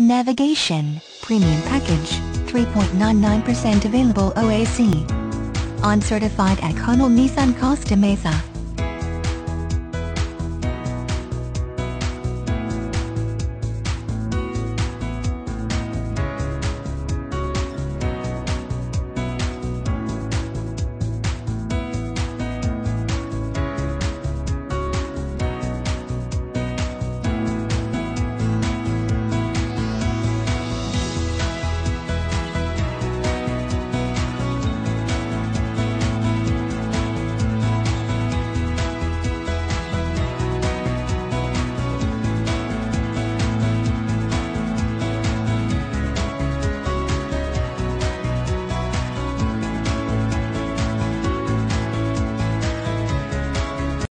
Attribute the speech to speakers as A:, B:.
A: Navigation, Premium Package, 3.99% available OAC. On certified at Nissan Costa Mesa.